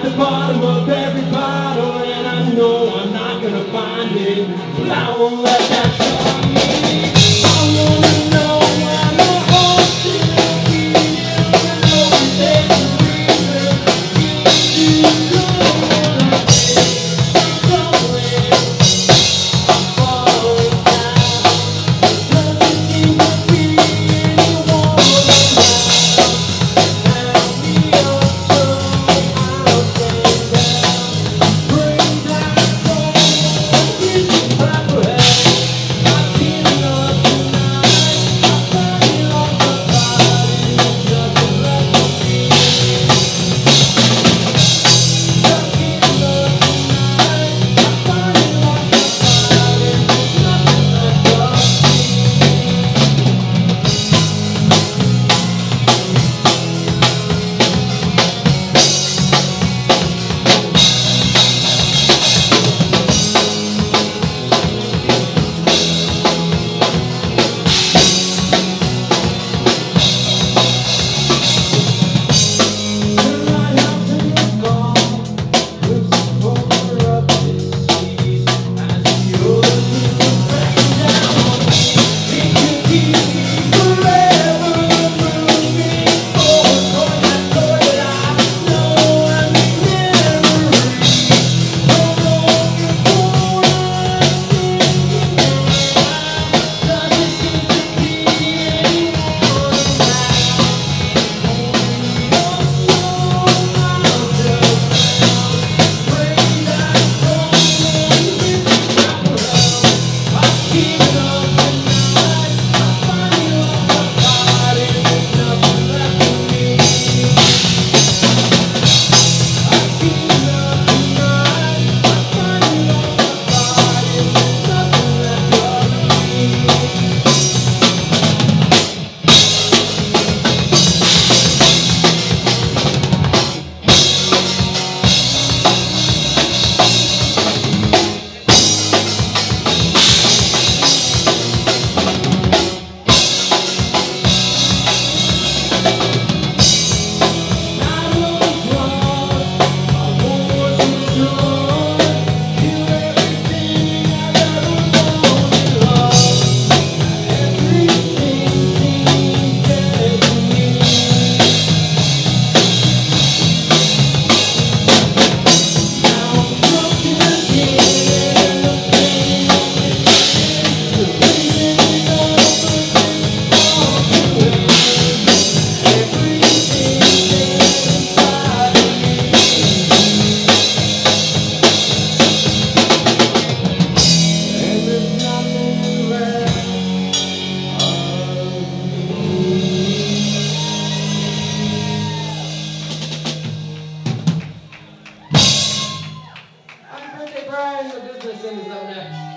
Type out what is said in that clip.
at the bottom of every bottle, and I know I'm not gonna find it, but I won't let that. eles a minha